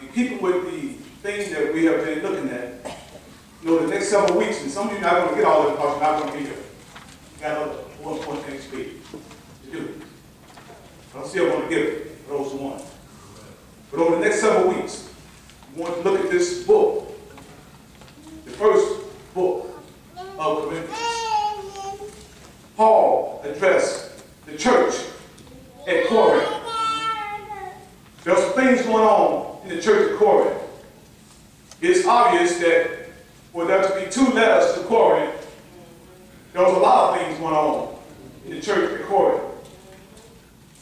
in keeping with the thing that we have been looking at, you know, the next several weeks, and some of you are not going to get all this because you're not going to be here. You got other more important things to do. But I'm still going to give it for those who want. But over the next several weeks, we want to look at this book, the first book of Corinthians. Paul addressed the church at Corinth. There are some things going on in the church at Corinth. It's obvious that for there to be two letters to Corinth, there was a lot of things going on in the church at Corinth.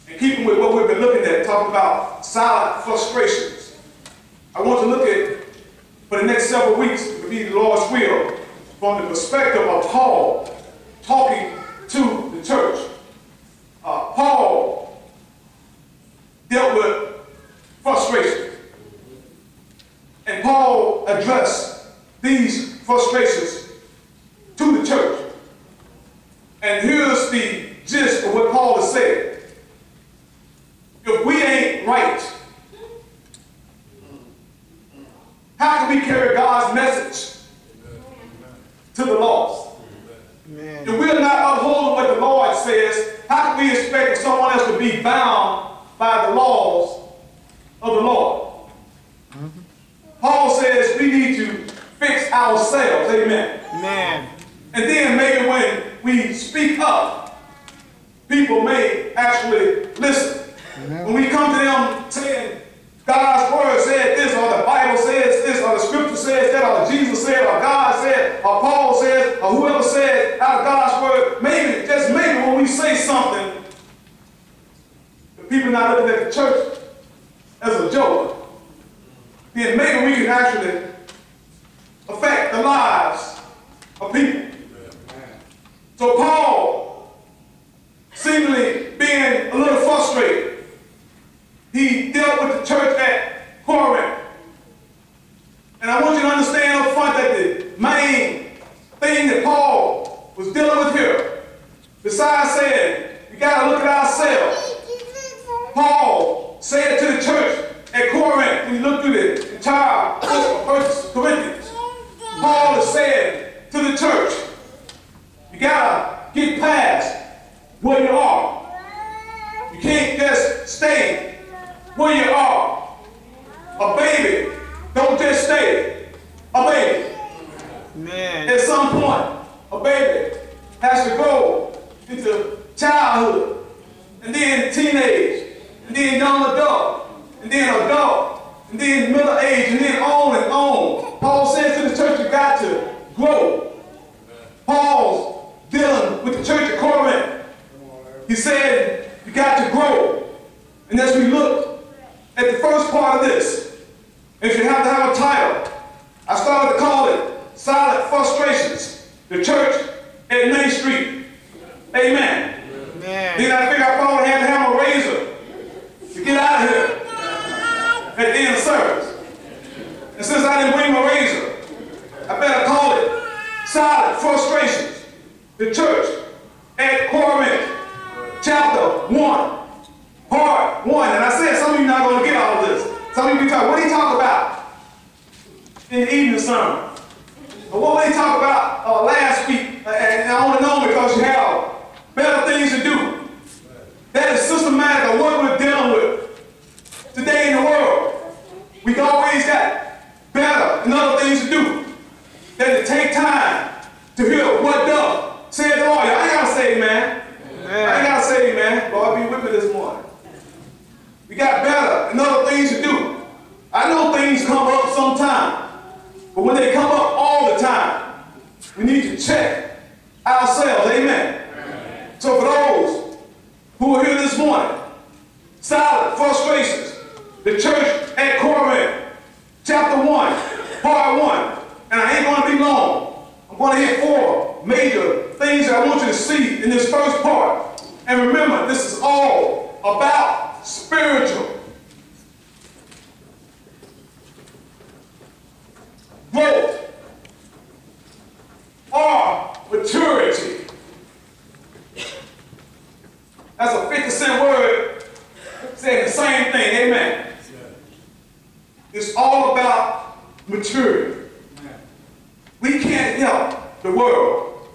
And keeping with what we've been looking at, talking about silent frustrations, I want to look at, for the next several weeks, will be the Lord's will, from the perspective of Paul talking to the church. Uh, Paul dealt with frustration. And Paul addressed these frustrations to the church. And here's the gist of what Paul has said. If we ain't right, how can we carry God's message to the lost? If we're not upholding what the Lord says, how can we expect someone else to be bound by the laws of the Lord? Mm-hmm. Paul says we need to fix ourselves. Amen. Amen. And then maybe when we speak up, people may actually listen. When we come to them saying, God's word said this, or the Bible says this, or the scripture says that, or Jesus said, or God said, or Paul says, or whoever said out of God's word, maybe, just maybe when we say something, the people not looking at the church as a joke, then maybe we can actually affect the lives of people. So Paul, seemingly being a little frustrated, he dealt with the church at Corinth. And I want you to understand up front that the main thing that Paul was dealing with here, besides saying we got to look at ourselves, Paul said to the church at Corinth, when you look through the entire book of First Corinthians, Paul is saying to the church, you gotta get past where you are. You can't just stay where you are. A baby don't just stay a baby. Amen. At some point, a baby has to go into childhood, and then teenage, and then young adult, and then adult, and then middle age, and then on and on. Paul says to the church, you got to grow. Paul's dealing with the church at Corinth. He said, you got to grow. And as we look at the first part of this, if you have to have a title, I started to call it Silent Frustrations, the church at Main Street. Amen. Amen. Then I figured I probably had to have a razor to get out of here at the end of service. And since I didn't bring my razor, I better call it Silent Frustrations, the church at Corinth, chapter 1, part 1. And I said some of you not going to get all of this. Some of you be talking, what do he talk about in the evening sermon? But what he talk about uh, last week? And I want to know because you have better things to do. That is systematic of what we're dealing with today in the world. We've always got better and other things to do than to take time to hear what does. Say it all. I ain't got to say, man. I ain't got to say, man. Lord, be with me this morning. We got better and other things to do. I know things come up sometime. But when they come up all the time, we need to check ourselves. Amen. So for those who are here this morning, silent frustrations, the church at Corinth, chapter 1, part 1. And I ain't going to be long. I'm going to hit four major things that I want you to see in this first part. And remember, this is all about spiritual growth or maturity. That's a 50 cent word saying the same thing. Amen. is all about maturity. We can't help the world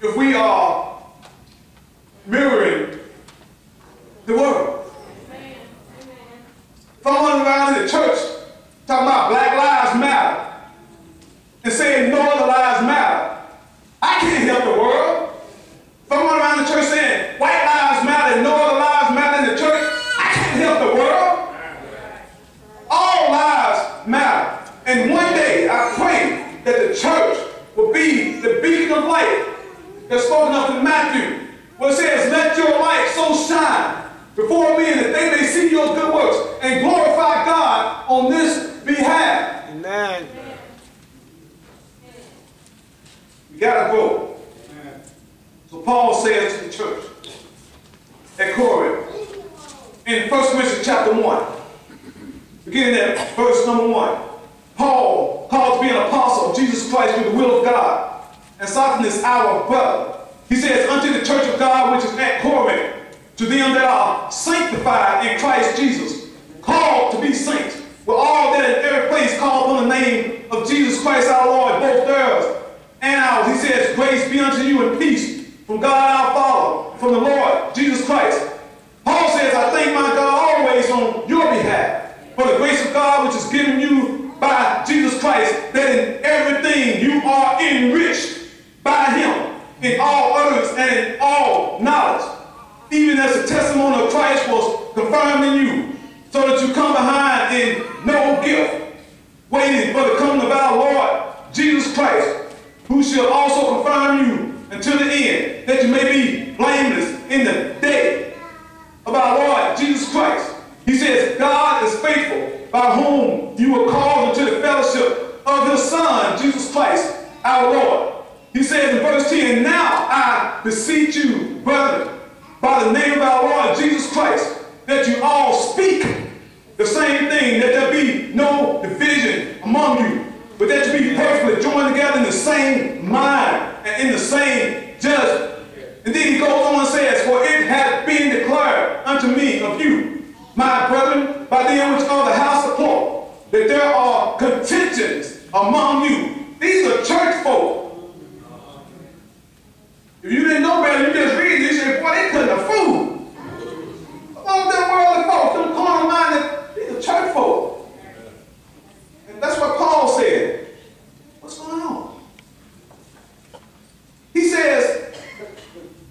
if we are mirroring the world. If I'm running around in the church talking about Black Lives Matter and saying no other lives matter, I can't help the world. If I'm running around the church saying white lives matter and no other lives matter in the church, I can't help the world. All lives matter. And one day I pray that the church will be the beacon of light that's spoken of in Matthew, where it says, Let your light so shine before men that they may see your good works and glorify God on this behalf. Amen. You gotta grow. So Paul says to the church at Corinth in 1 Corinthians chapter 1, beginning at verse number 1. Paul, called to be an apostle of Jesus Christ through the will of God, and Sosthenes our brother. He says, Unto the church of God which is at Corinth, to them that are sanctified in Christ Jesus, called to be saints, with all that in every place call upon the name of Jesus Christ our Lord, both theirs and ours. He says, Grace be unto you and peace from God our Father, from the Lord Jesus Christ. Paul says, I thank my God always on your behalf for the grace of God which is given you by Jesus Christ, that in everything you are enriched by him in all utterance and in all knowledge, even as the testimony of Christ was confirmed in you, so that you come behind in no gift, waiting for the coming of our Lord Jesus Christ, who shall also confirm you until the end, that you may be blameless in the day of our Lord Jesus Christ. He says, God is faithful, by whom you were called into the fellowship of his Son, Jesus Christ, our Lord. He says in verse 10, Now I beseech you, brethren, by the name of our Lord Jesus Christ, that you all speak the same thing, that there be no division among you, but that you be perfectly joined together in the same mind and in the same judgment. And then he goes on and says, For it hath been declared unto me of you, my brethren, by them which are the house of Paul, that there are contentions among you. These are church folk. If you didn't know better, you just read this, say, boy, they couldn't food. Among them worldly folk, them carnal-minded, these are church folk. And that's what Paul said. What's going on? He says,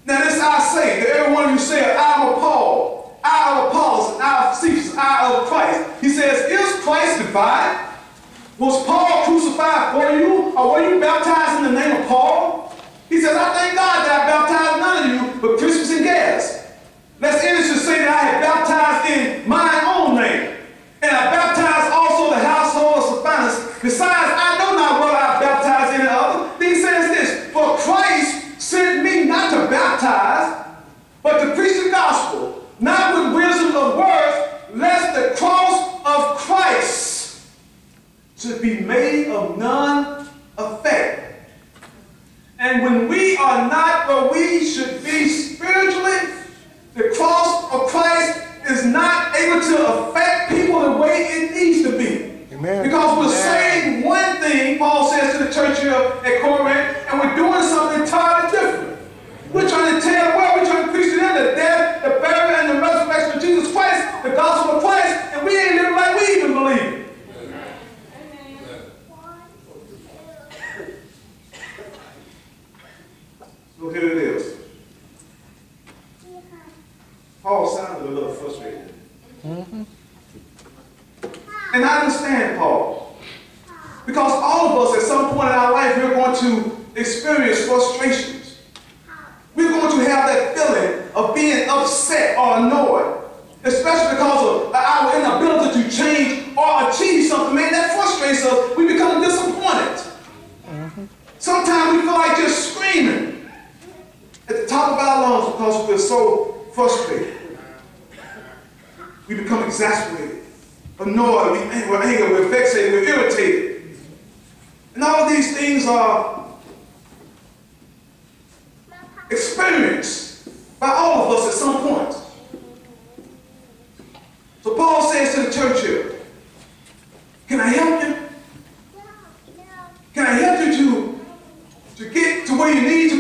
now this I say, to every one of you say, I am a Paul, I of Apollos, and I of Cephas, I of Christ. He says, is Christ divided? Was Paul crucified for you? Or were you baptized in the name of Paul? He says, I thank God that I baptized none of you but Crispus and Gaius. Any should say that I had baptized in my own name. And I baptized also Besides, I know not what I baptized any other. He says this, For Christ sent me not to baptize, but to preach the gospel, not with wisdom of words, lest the cross of Christ should be made of none effect. And when we are not where we should you need?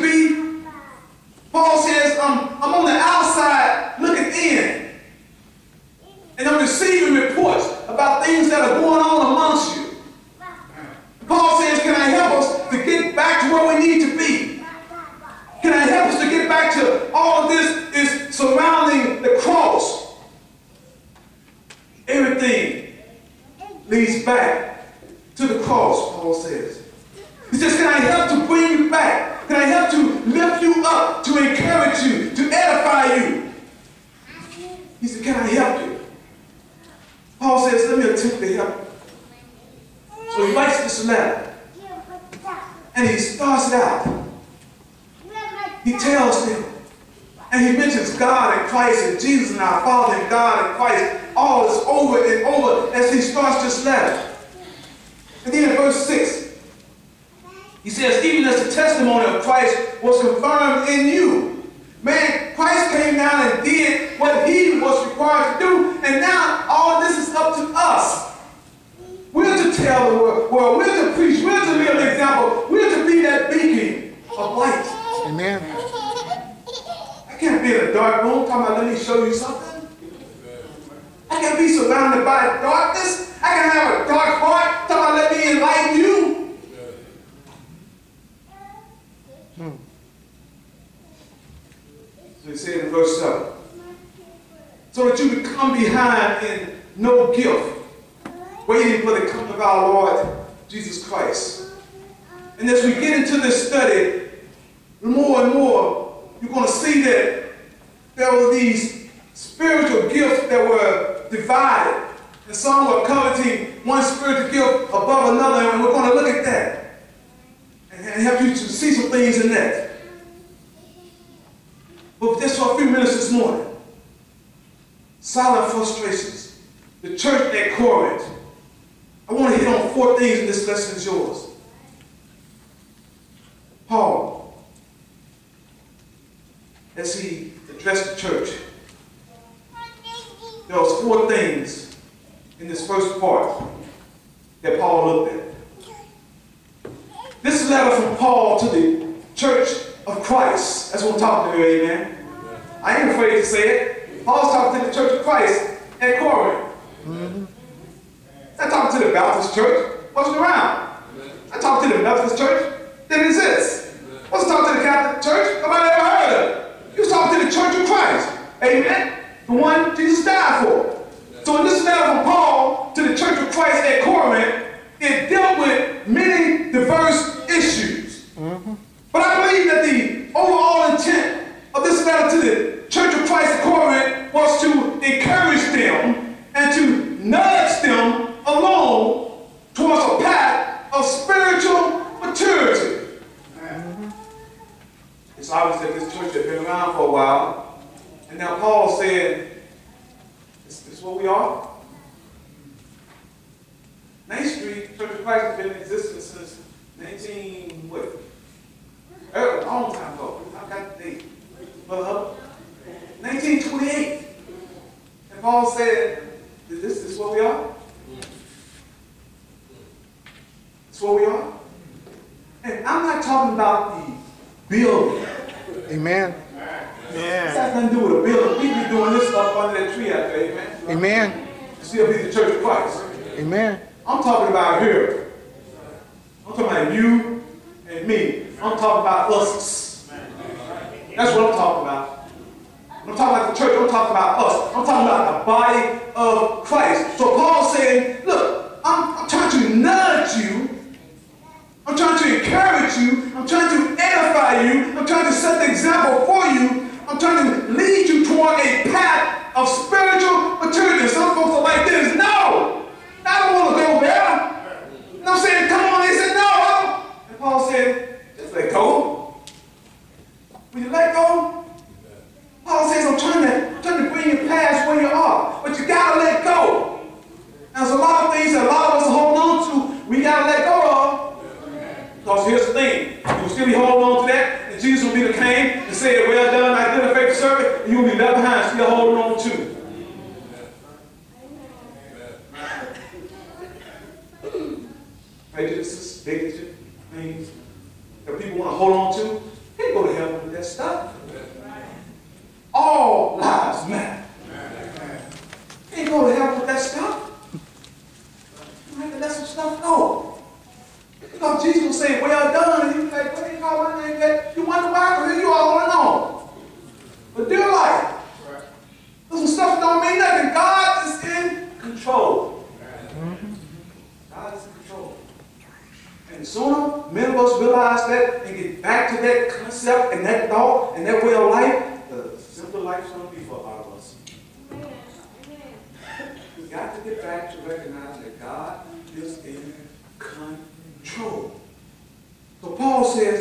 No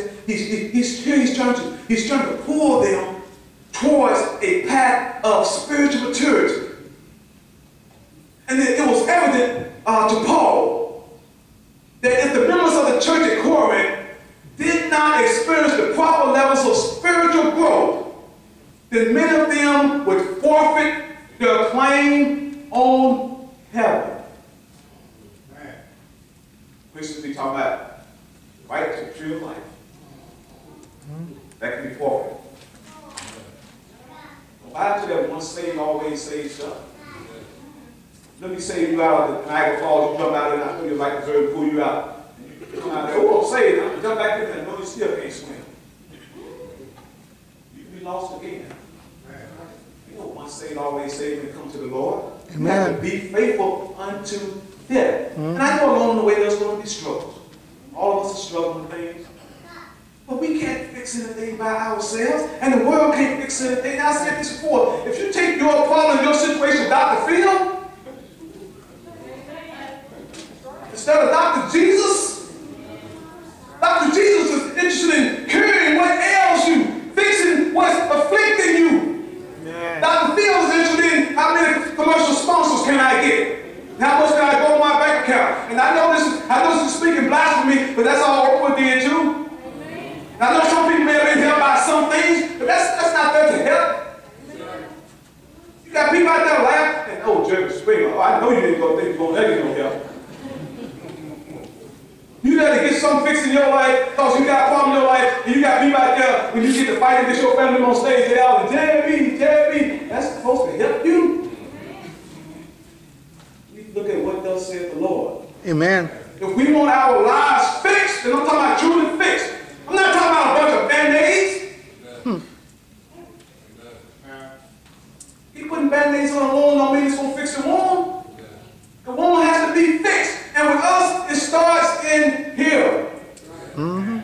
says he's, he's, he's, trying to, he's trying to pull them towards a path of spiritual maturity. And it, it was evident uh, to Paul that if the members of the church at Corinth did not experience the proper levels of spiritual growth, then many of them would forfeit their claim on heaven. Christians be talking about right to the tree of life. That can be forfeited. Why to that one saved, always saved stuff? Let me save you out of the Niagara Falls, you jump out and I know you like the bird pull you out. And you come out there, oh, I'm saved, I'm jump back in there, no, you still can't swim. You be lost again. You know, once saved, always saved, and come to the Lord. You have to be faithful unto death. Mm-hmm. And I know along the way there's going to be struggles. All of us are struggling with things. But we can't fix anything by ourselves, and the world can't fix anything. I said this before. If you take your problem, your situation, Dr. Phil, instead of Dr. Jesus, Dr. Jesus is interested in curing what ails you, fixing what's afflicting you. Yeah. Dr. Phil is interested in how many commercial sponsors can I get? How much can I go on my bank account? And I know this is, I know this is speaking blasphemy, but that's all Oprah did too. And I know some people may have been helped by some things, but that's, that's not there to help. You got people out there laughing, and oh, Jerry Springer, oh, I know you didn't go think going to get no help. You got to get something fixed in your life because you got a problem in your life, and you got people out there when you get to fight against your family on stage, they all me, tell. That's supposed to help you. Look at what thus saith the Lord. Amen. If we want our lives fixed, then I'm talking about truly fixed. I'm not talking about a bunch of band-aids. Hmm. He putting band-aids on a wound don't mean it's going to fix the wound. The wound has to be fixed. And with us, it starts in here. Mm-hmm.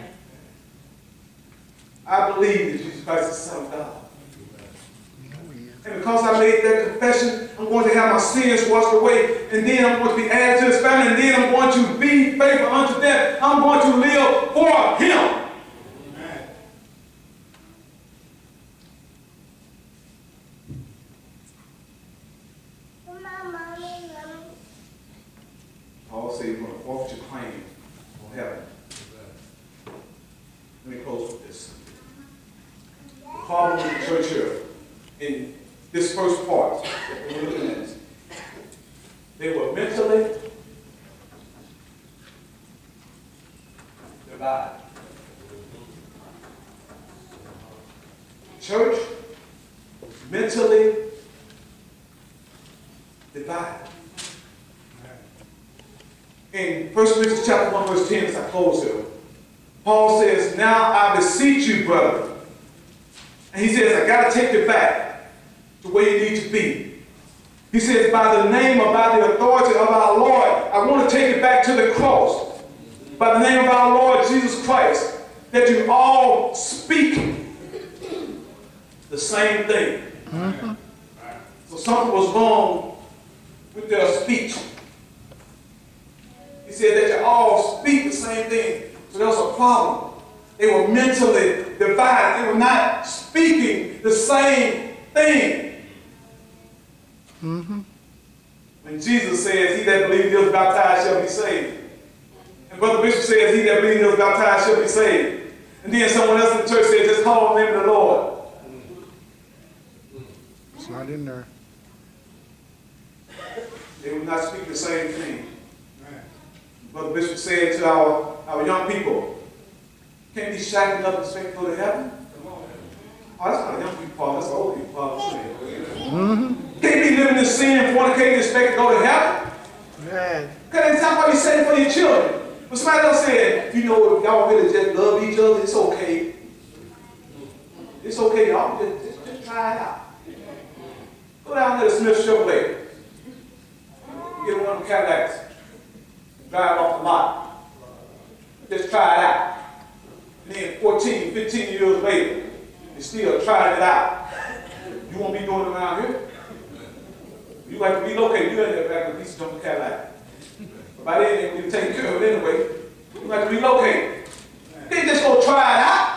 I believe that Jesus Christ is the Son of God. And because I made that confession, I'm going to have my sins washed away. And then I'm going to be added to his family. And then I'm going to be faithful unto death. I'm going to live for him. Paul said you're going to forfeit your claim on heaven. Let me close with this. The problem with the church here in this first part that we're looking at. They were mentally divided. Church mentally divided. In 1 Corinthians chapter 1, verse 10, as I close here, Paul says, Now I beseech you, brother. And he says, I got to take it back to where you need to be. He says, by the name or by the authority of our Lord, I want to take it back to the cross. By the name of our Lord Jesus Christ, that you all speak the same thing. Mm-hmm. So something was wrong with their speech. He said that you all speak the same thing. So there was a problem. They were mentally divided. They were not speaking the same thing. Mm-hmm. When Jesus says, He that believes is baptized shall be saved. And Brother Bishop says, He that believes is baptized shall be saved. And then someone else in the church says, Just call on the name of the Lord. It's not in there. They will not speak the same thing. Brother Bishop said to our, our young people, can't be shacking up and straight go to heaven. Oh, that's not a young people problem, that's an old people problem. Mm-hmm. Can't be living in sin, fornicating, and expect to go to heaven. Man. Because that's not what he's saying for your children. But somebody else said, you know, if y'all really just love each other, it's okay. It's okay, y'all. Just, just, just try it out. Go down to the Smith Chevrolet. Get one of them Cadillacs. Drive off the lot. just try it out. And then 14, 15 years later, you still trying it out. You won't be doing it around here. You have to relocate. You in there back with East North Carolina. But by then, we take care of it anyway. You have to relocate. They just go try it out.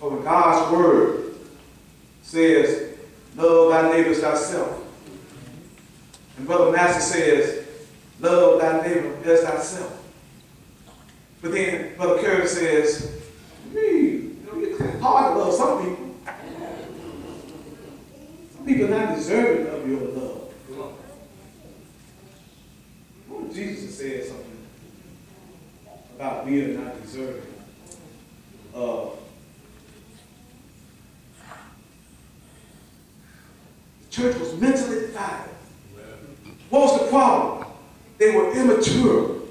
But when God's word says, love thy neighbors thyself. And Brother Master says, love thy neighbor as thyself. But then Brother Curry says, you know, it's hard to love some people. Some people are not deserving of your love. Well, Jesus said something about we are not deserving of the church was mentally divided. What was the problem? They were immature.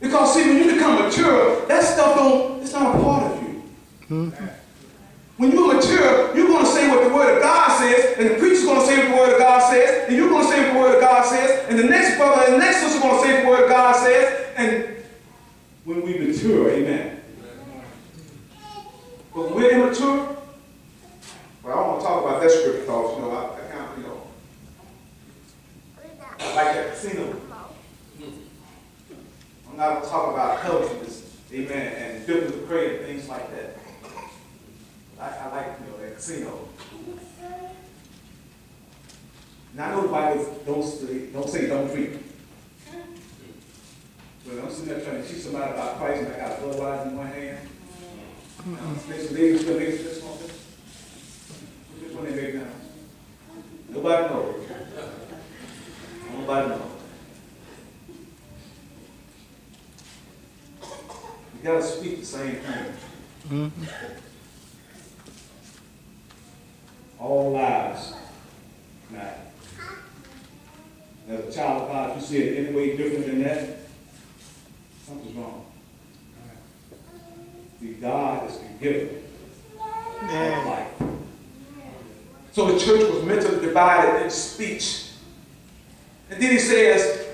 Because see, when you become mature, that stuff don't, it's not a part of you. Mm-hmm. When you're mature, you're going to say what the Word of God says, and the preacher's going to say what the Word of God says, and you're going to say what the Word of God says, and the next brother and the next sister going to say what the Word of God says, and when we mature, amen. But we're immature, well, I don't want to talk about that scripture because, you know, I, I kind of, you know, I like that casino. I'm not to talk about covetousness, amen, and biblical prayer things like that. I, I like, you know, that casino. Now, I know the Bible don't say, don't say don't drink. But I'm sitting there trying to teach somebody about Christ and I got a Budweiser in one hand. Ladies, ladies, ladies, this one, which one they make now? Nobody knows. Nobody knows. You gotta speak the same thing. Mm-hmm. All lives matter. As a child of God, if you see it any way different than that, something's wrong. The God is the giver of life. So the church was mentally divided in speech. And then he says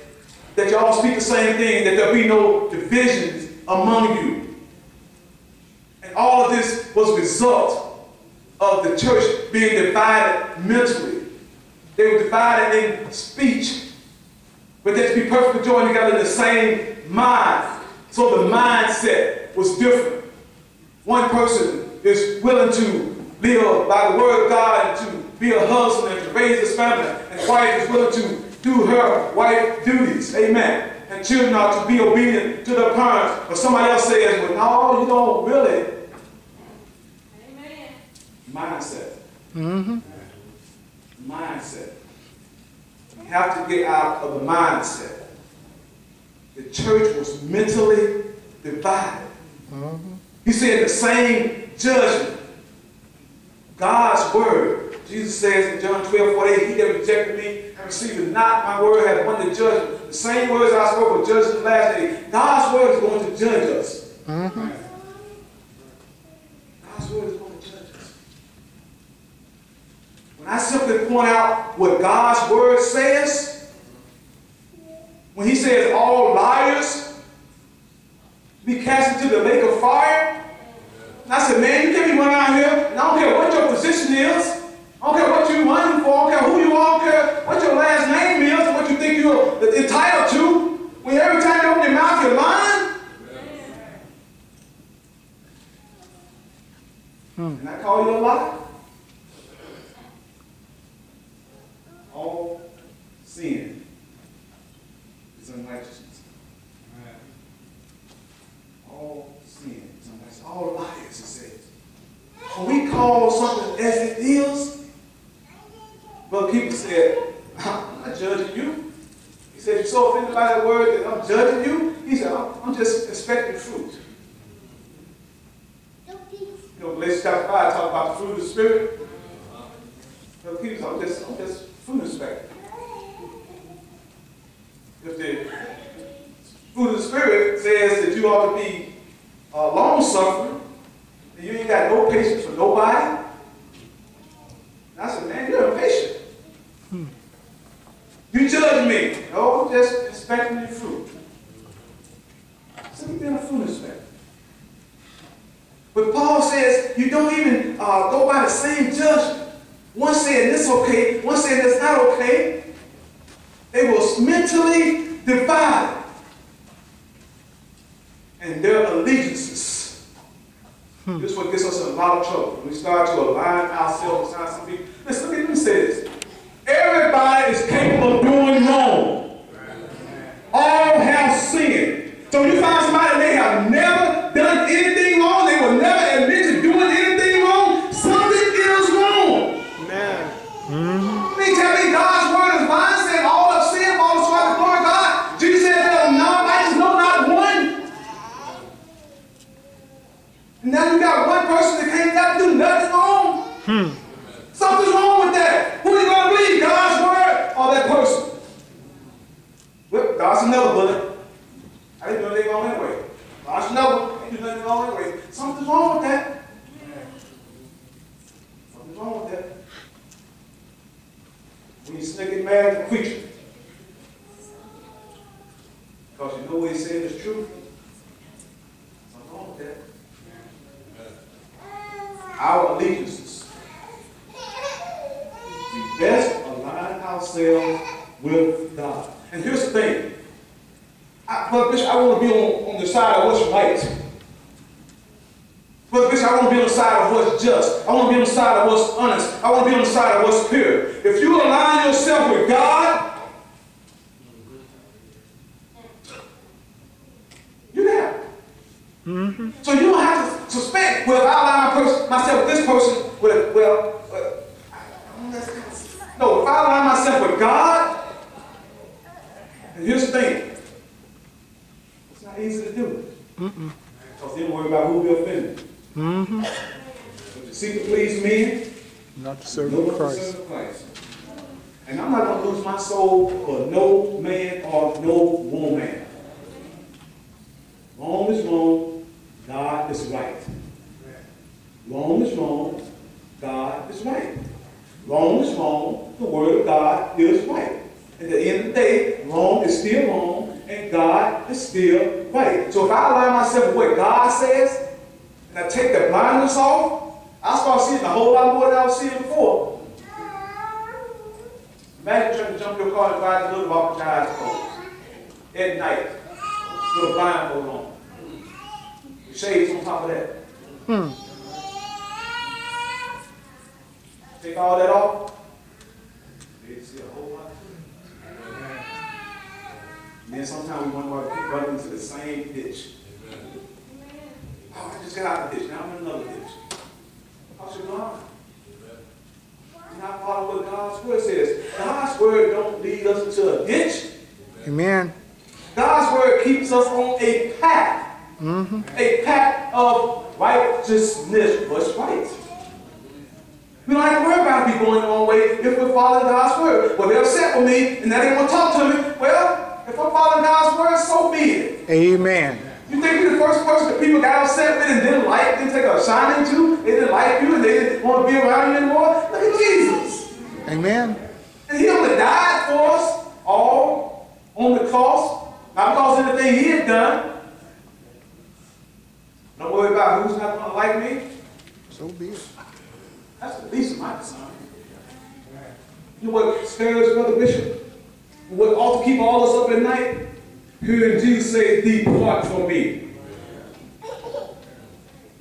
that y'all speak the same thing, that there'll be no divisions among you. And all of this was a result of the church being divided mentally. They were divided in speech, but they to be perfectly joined together in the same mind. So the mindset was different. One person is willing to live by the word of God and to be a husband and to raise his family, and wife is willing to do her wife duties. Amen. And children are to be obedient to their parents. But somebody else says, well, no, you don't really. Amen. Mindset. Mm-hmm. Mindset. You have to get out of the mindset. The church was mentally divided. Mm-hmm. He said the same judgment. God's word. Jesus says in John 12, 48, he that rejected me and received not my word has won the judgment. The same words I spoke judge the last day. God's word is going to judge us. Mm-hmm. God's word is going to judge us. When I simply point out what God's word says, when he says all liars be cast into the lake of fire. And I said, man, you can't be running around here, and I don't care what your position is. I don't care what you're running for. I don't care who you are. I don't care what your last name is, what you think you're entitled to. When every time you open your mouth, you're lying. Hmm. And I call you a liar. All sin is unrighteousness all sin. Somebody's all liars, it says. When we call something as it is, but people said, I'm not judging you. He said, You're so offended by that word that I'm judging you. He said, I'm, I'm just expecting fruit. You know, Galatians chapter 5 talk about the fruit of the Spirit. So people say, I'm just, I'm just fruit inspecting. If the fruit of the Spirit says that you ought to be uh, long suffering, and you ain't got no patience for nobody. And I said, man, you're impatient. Hmm. me? Oh, I'm just inspecting your fruit. So you've been a fruit inspector. But Paul says you don't even uh, go by the same judgment. One saying this okay, one saying that's not okay. They was mentally divided. And allegiances. Hmm. This is what gets us in a lot of trouble. We start to align ourselves with some people. Listen, let me say this. Everybody is capable of doing wrong. All have sinned. So you find somebody they have never done anything wrong, they will never admit to doing anything wrong, something is wrong. Amen. Mm-hmm. They tell me God's word is mine, saying all of sin, falls short of the glory of God. Jesus said there are none righteous, no, not one. And now you got one person that can't got to do nothing wrong. Hmm. Something's wrong with that. Who are you going to believe, God's word or that person? Well, God's another bullet. I didn't do anything wrong anyway. God's another. I didn't do nothing wrong anyway. Something's wrong with that. Something's wrong with that. When you sneak it mad at the preacher. Because you know what he's saying is true. Something wrong with that. Our allegiance best align ourselves with God. And here's the thing. I, but Bishop, I want to be on, on the side of what's right. But Bishop, I want to be on the side of what's just. I want to be on the side of what's honest. I want to be on the side of what's pure. If you align yourself with God, you're there. Mm-hmm. So you don't have to suspect, well, if I align myself with this person, well, well, well no, if I align myself with God, and here's the thing. It's not easy to do. Because they worry about who we offended. Mm-hmm. Seek to please men, not to serve no Christ. To serve Christ. And I'm not going to lose my soul for no man or no woman. Wrong is wrong, God is right. Wrong is wrong, God is right. Wrong is wrong. The word of God is right. At the end of the day, wrong is still wrong, and God is still right. So if I align myself with what God says, and I take the blindness off, I start seeing a whole lot more than I was seeing before. Imagine trying to jump your car and drive a little walk with your eyes closed. At night. With a blindfold on. Shades on top of that. Hmm. Take all that off. They see a whole lot. And then sometimes we wonder why we keep running into the same ditch. Oh, I just got out of the ditch. Now I'm in another ditch. How's your blind? You're not following what God's word says. God's word don't lead us into a ditch. Amen. God's word keeps us on a path. Mm-hmm. A path of righteousness. What's right? We don't have to worry about people going the wrong way if we're following God's word. Well, they're upset with me and now they want to talk to me. Well, if I'm following God's word, so be it. Amen. You think you're the first person that people got upset with and didn't like, didn't take a shining to? They didn't like you and they didn't want to be around you anymore? Look at Jesus. Amen. He only died for us all on the cross, not because of anything he had done. Don't worry about who's not going to like me. So be it. That's the least of my concern. You know what scares Brother Bishop? What ought to keep all us up at night? Hearing Jesus say, Depart from me.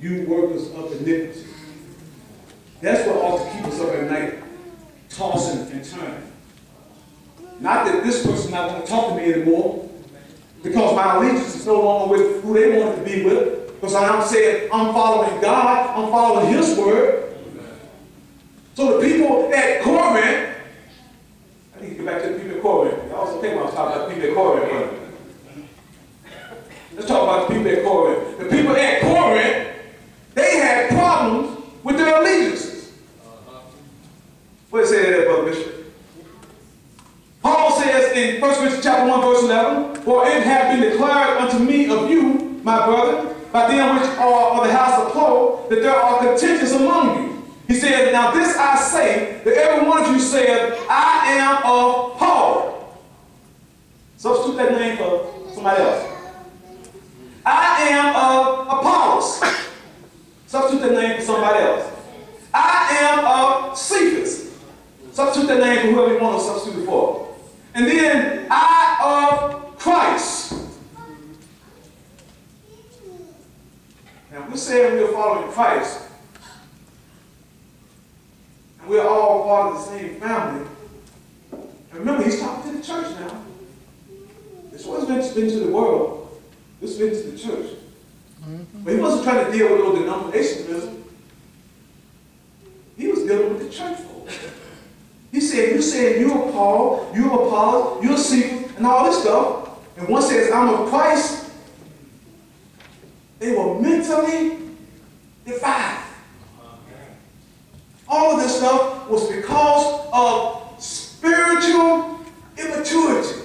You workers of iniquity. That's what ought to keep us up at night, tossing and turning. Not that this person's not going to talk to me anymore, because my allegiance is no longer with who they wanted to be with. Because I'm saying I'm following God, I'm following His word. So the people at Corinth, I need to get back to the people at Corinth. I also think I was talking about the people at Corinth. Let's talk about the people at Corinth. The people at Corinth, they had problems with their allegiances. What does it say there, Brother Bishop? Paul says in 1 Corinthians chapter 1, verse 11, For it hath been declared unto me of you, my brother, by them which are of the house of Paul, that there are contentions among you. He said, Now this I say, that every one of you said, I am of Paul. Substitute that name for somebody else. I am of Apollos. Substitute that name for somebody else. I am of Cephas. Substitute that name for whoever you want to substitute it for. And then I of Christ. Now, we're saying we're following Christ, and we're all part of the same family. And remember, he's talking to the church now. This wasn't been to the world. This been to the church. But he wasn't trying to deal with no denominationalism. He was dealing with the church. He said, you're saying you're Paul, you're Apollos, you're Cephas, and all this stuff. And one says, I'm of Christ. They were mentally divided. All of this stuff was because of spiritual immaturity.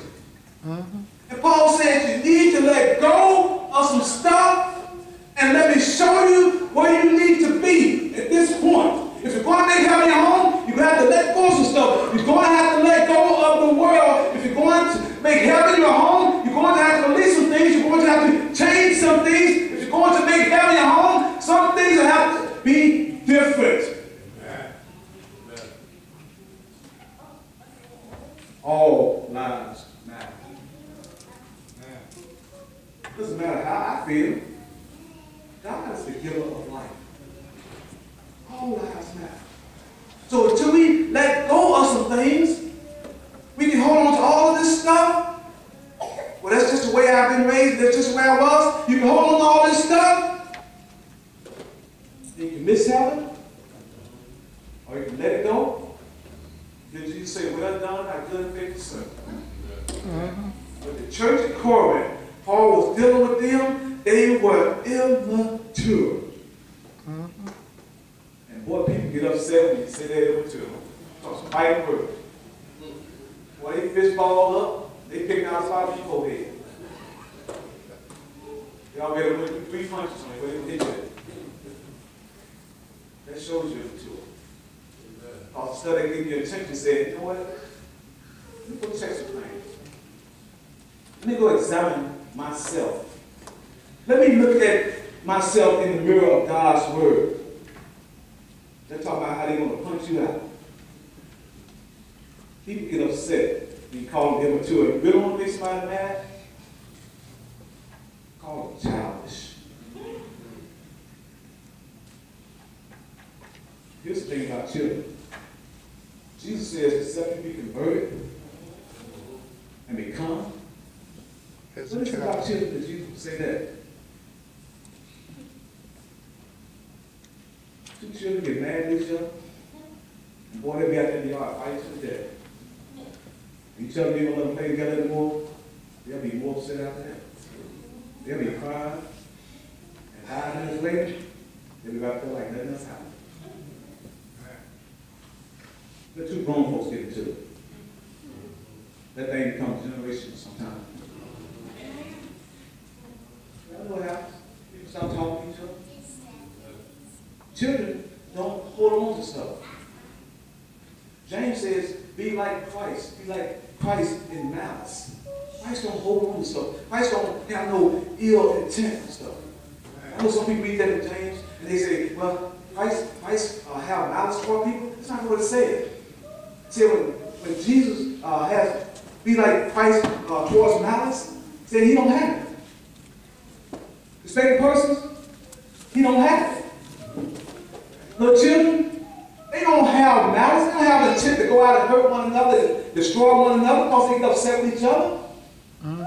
And Paul says you need to let go of some stuff and let me show you where you need to be at this point. If you're going to make heaven your home, you're going to have to let go of some stuff. You're going to have to let go of the world. If you're going to make heaven your home, you're going to have to release some things. You're going to have to change some things. If you're going to make heaven your home, some things will have to be different. All lives matter. Doesn't matter how I feel. God is the giver of life. All lives matter. So until we let go of some things, we can hold on to all of this stuff. Well, that's just the way I've been raised. That's just the way I was. You can hold on to all this stuff. And you can miss heaven. Or you can let it go. Then Jesus say, well done, thy good and faithful servant. But the church at Corinth, Paul was dealing with them, they were immature. And boy, people get upset when you say they're immature. Talk some fighting words. Boy, they fish ball up, they pick out spot on your head. Y'all get them with three punches on you, where they hit you. That shows you're mature. Or instead of giving you attention, say, you know what? Let me go check some things. Let me go examine myself. Let me look at myself in the mirror of God's word. They're talking about how they're going to punch you out. People get upset you call them immature. You really want to make somebody mad? Call them childish. Here's the thing about children. Jesus says, except you be converted and become. As What a is it about child. children that Jesus say that? Two children get mad at each other. And boy, they be out there in the yard fighting to the death. Each other be gonna let them play together anymore. They'll be more upset after that. They'll be crying. And five minutes later, they'll be out there like nothing else happened. The two grown folks get into it. That thing becomes generational sometimes. What happens. People stop talking to each other. Children don't hold on to stuff. James says, be like Christ. Be like Christ in malice. Christ don't hold on to stuff. Christ don't have no ill intent and stuff. I know some people read that in James and they say, well, Christ, Christ uh, have malice toward people. That's not what it. It said when, when Jesus uh, has be like Christ uh, towards malice, said he don't have it. Respecting persons, he don't have it. Little children, they don't have malice. They don't have intent to go out and hurt one another, destroy one another because they get upset with each other. Mm-hmm.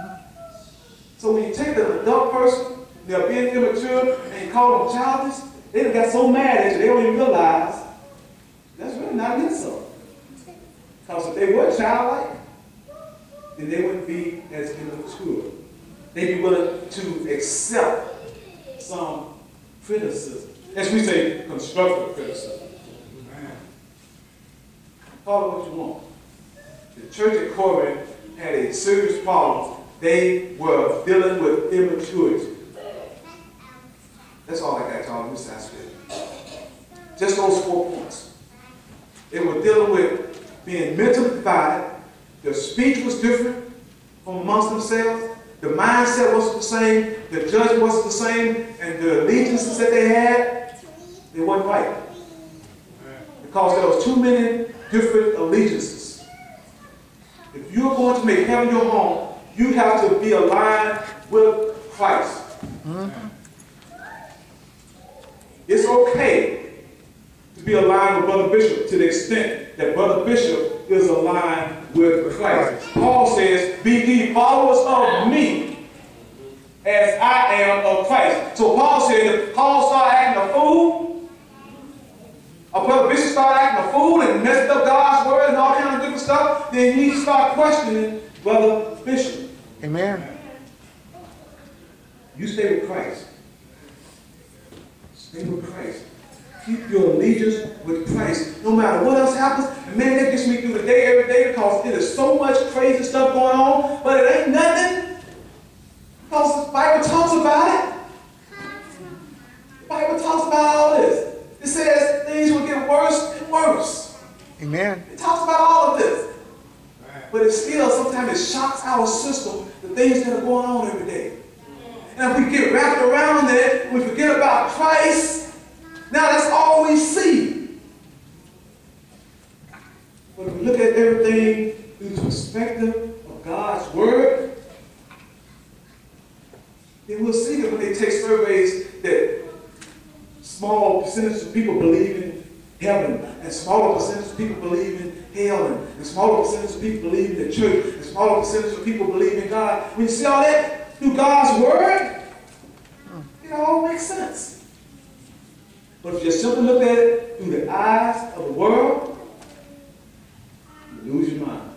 So when you take an adult person, they're being immature, and you call them childish, they got so mad at you, they don't even realize that's really not an insult. Because if they were childlike, then they wouldn't be as immature. They'd be willing to accept some criticism. As we say, constructive criticism. Call it what you want. The church at Corinth had a serious problem. They were dealing with immaturity. That's all I got, y'all, in this aspect. Just those four points. They were dealing with being mentally divided. Their speech was different. from amongst themselves. The mindset wasn't the same, the judgment wasn't the same, and the allegiances that they had, they weren't right. Because there was too many different allegiances. If you're going to make heaven your home, you have to be aligned with Christ. It's okay to be aligned with Brother Bishop to the extent that Brother Bishop is aligned with Christ. Paul says, Be ye followers of me as I am of Christ. So Paul said, if Paul started acting a fool, or Brother Bishop started acting a fool and messed up God's word and all kind of different stuff, then you need to start questioning Brother Bishop. Amen. You stay with Christ. Stay with Christ. Keep your allegiance with Christ. No matter what else happens, and man, that gets me through the day every day because there is so much crazy stuff going on, but it ain't nothing. Because the Bible talks about it. The Bible talks about all this. It says things will get worse and worse. Amen. It talks about all of this. But it still, sometimes it shocks our system, the things that are going on every day. And if we get wrapped around it, we forget about Christ, now that's all we see. But if we look at everything through the perspective of God's Word, then we'll see that when they take surveys that small percentage of people believe in heaven, and smaller percentage of people believe in hell, and, smaller percentage of people believe in the church, and smaller percentage of people believe in God. When you see all that through God's Word, it all makes sense. But if you simply look at it through the eyes of the world, you lose your mind.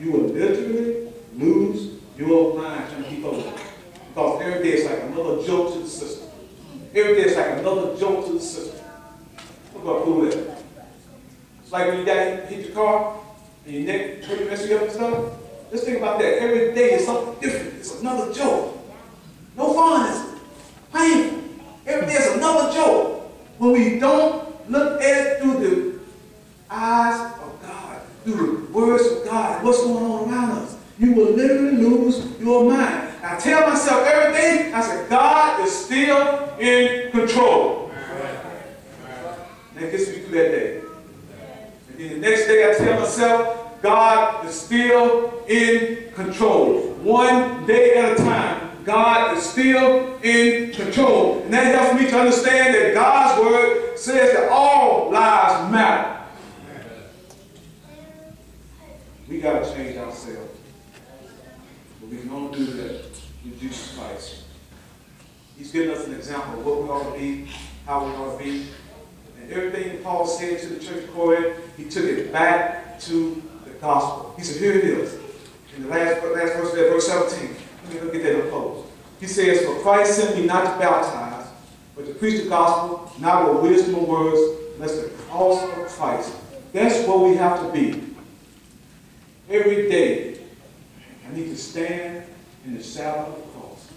You will literally lose your mind trying to keep up with it. Because every day it's like another joke to the system. Every day it's like another joke to the system. Look what cool is. It's like when you got hit your car and your neck hurt you mess you up and stuff. Just think about that. Every day is something different. It's another joke. No fun is it? Painful. Joke. When we don't look at it through the eyes of God, through the words of God, what's going on around us, you will literally lose your mind. I tell myself every day, I say, God is still in control. That gets me through that day. And then the next day I tell myself, God is still in control. One day at a time. God is still in control. And that helps me to understand that God's word says that all lives matter. We got to change ourselves. But we can only do that with Jesus Christ. He's given us an example of what we ought to be, how we ought to be. And everything that Paul said to the church of Corinth, he took it back to the gospel. He said, here it is. In the last, last verse there, verse 17. Let me get that up close. He says, For Christ sent me not to baptize, but to preach the gospel, not with wisdom or words, lest the cross of Christ. That's where we have to be. Every day, I need to stand in the shadow of the cross.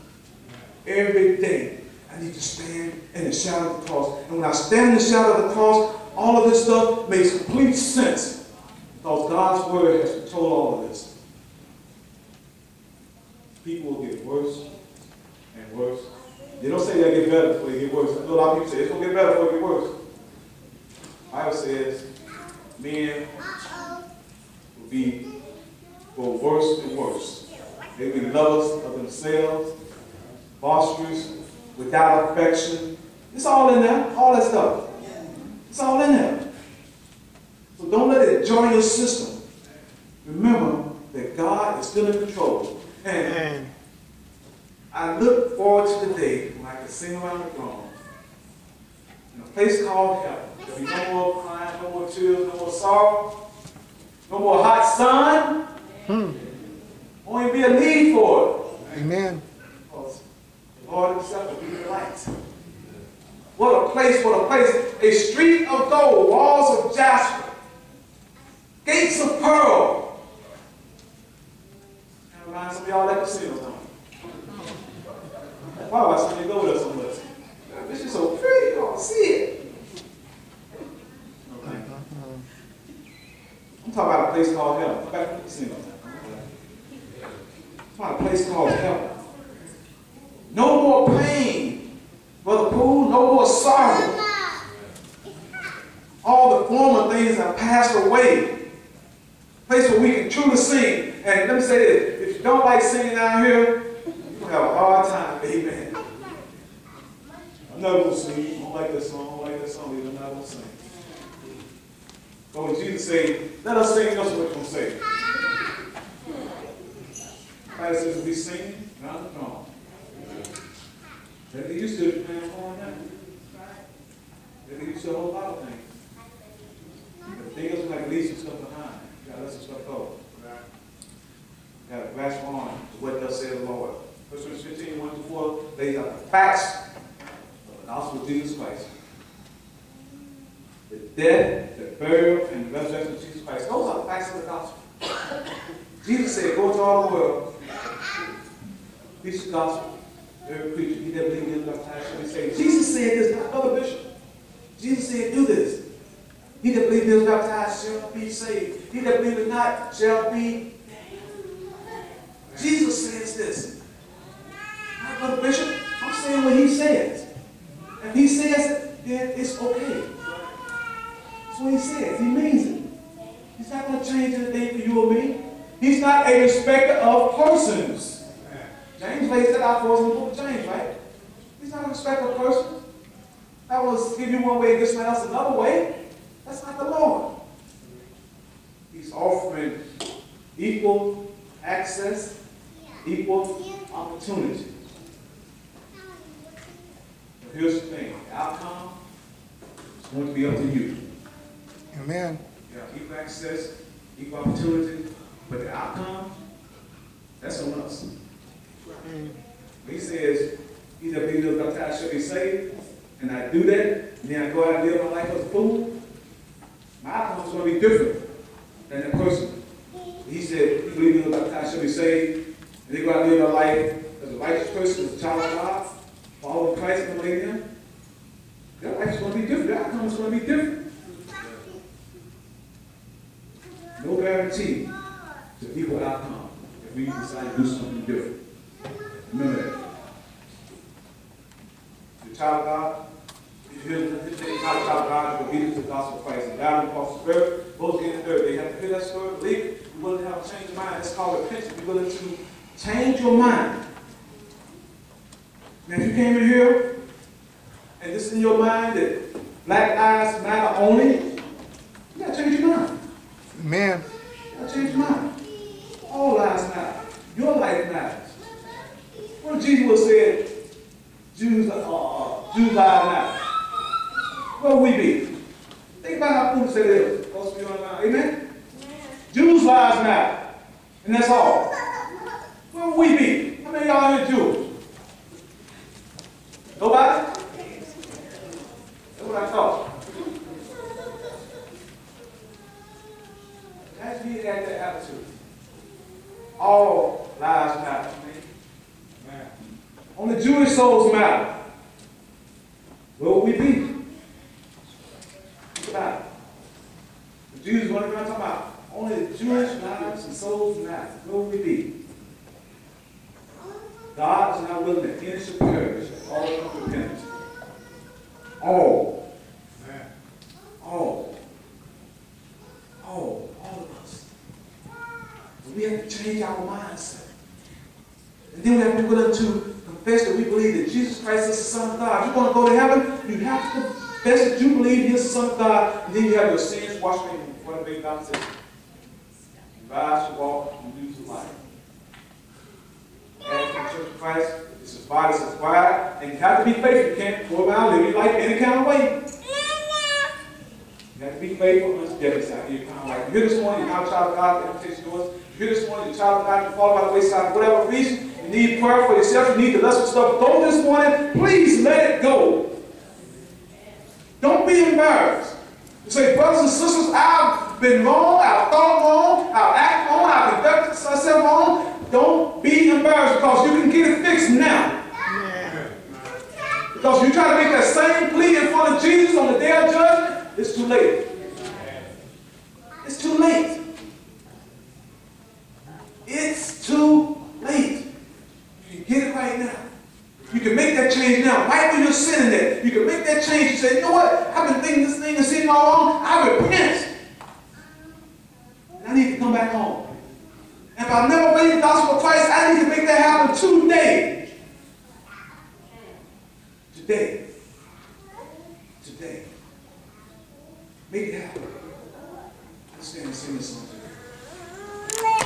Every day, I need to stand in the shadow of the cross. And when I stand in the shadow of the cross, all of this stuff makes complete sense. Because God's word has controlled all of this. People will get worse and worse. They don't say they get better before they get worse. I know a lot of people say it's to get better before it get worse. Bible says men will be go worse and worse. They will be lovers of themselves, boisterous, without affection. It's all in there, all that stuff. It's all in there. So don't let it join your system. Remember that God is still in control. And. I look forward to the day when I can sing around the throne in a place called heaven. There'll be no more crying, no more tears, no more sorrow, no more hot sun. Hmm. Won't even be a need for it. Amen. Because the Lord Himself will be the light. What a place, what a place. A street of gold, walls of jasper, gates of pearl. Kind of reminds some of y'all like casinos, don't it? Why why some of you go with us so much? This is so pretty, y'all see it. Okay. I'm talking about a place called heaven. Go back to the casino now. find a place called heaven. No more pain, Brother Poole, no more sorrow. All the former things have passed away. Place where we can truly sing. And let me say this, if you don't like singing down here, you have a hard time. Amen. I'm not going to sing. I don't like this song. I don't like this song. I'm not going to sing. But when Jesus said, let us sing, that's what we're going to say. Bible says we sing around the throne. That they used to man on that. That they used to a whole lot of things. The things like leave some stuff behind. You gotta let some stuff go. You gotta grasp on to what thus says the Lord. First Corinthians 15, 1 to 4, they are the facts of the gospel of Jesus Christ. The death, the burial, and the resurrection of Jesus Christ. Those are the facts of the gospel. Jesus said, go to all the world, preach the gospel, every preacher, he that believes in the baptized shall be saved. Jesus said this, not Brother Bishop. Jesus said, do this. He that believes is baptized shall be saved. He that believeth not shall be damned. Jesus says this. Not Brother Bishop. I'm saying what he says. If he says it, then it's okay. That's what he says. He means it. He's not going to change anything for you or me. He's not a respecter of persons. James lays that out for us in the book of James, right? He's not a respecter of persons. That was give you one way and get someone else another way. That's not the Lord. He's offering equal access, equal opportunity. But here's the thing, the outcome is going to be up to you. Amen. You have equal access, equal opportunity, but the outcome, that's on us. When he says, he that believes the baptized shall be saved, and I do that, and then I go out and live my life as a fool, my outcome is going to be different than that person. He said, he believes the baptized shall be saved, and they go out and live their life as a righteous person, as a child of God, follow Christ and believe in him. Their life is going to be different. Their outcome is going to be different. No guarantee to equal outcome if we decide to do something different. Remember that. The child of God, if you're a child of God, you're obedient to the gospel of Christ and down the cross of earth, both in the. They have to hear that story, believe it, you're willing to have a change of mind. It's called repentance. You're willing to change your mind. Now, if you came in here and this is in your mind that black lives matter only, you gotta change your mind. Man. You gotta change your mind. All lives matter. Your life matters. What Jesus was said, Jews, uh, uh, Jews lives matter. Where would we be? Think about how foolish it is. Supposed to be on line. Amen? Jews lives matter. And that's all. Where would we be? How many of y'all here Jews? Nobody? That's what I thought. That's me at that attitude. All lives matter. Only Jewish souls matter. Where will we be? Think about it. The Jews, what are we talking about? Only the Jewish lives and souls matter. Will we be? God is not willing that any should perish, all come to repentance. All. All. All. All of us. We have to change our mindset. And then we have to be willing to confess that we believe that Jesus Christ is the Son of God. If you want to go to heaven, you have to confess that you believe He is Son God, and then you have your sins washed away before the big God says, rise, walk, and lose your life. As the Church of Christ, it's His body, it's His bride, and you have to be faithful. You can't go around living life any kind of way. You have to be faithful unto death inside your kind of life. You're here this morning, you're not a child of God, the invitation yours. You're here this morning, you're a child of God, you fall by the wayside for whatever reason. You need prayer for yourself, you need to lesson stuff. Go this morning, please let it go. Don't be embarrassed. You say, brothers and sisters, I've been wrong, I've thought wrong, I've acted wrong, I've conducted myself wrong. Don't be embarrassed because you can get it fixed now. Because if you try to make that same plea in front of Jesus on the day of judgment, it's too late. It's too late. It's too late. Change now. Right when you're sitting there, you can make that change. You say, you know what? I've been thinking this thing and sitting all along. I repent. And I need to come back home. And if I've never believed the gospel of Christ, I need to make that happen today. Today. Today. Make it happen. Let's stand and sing this song together.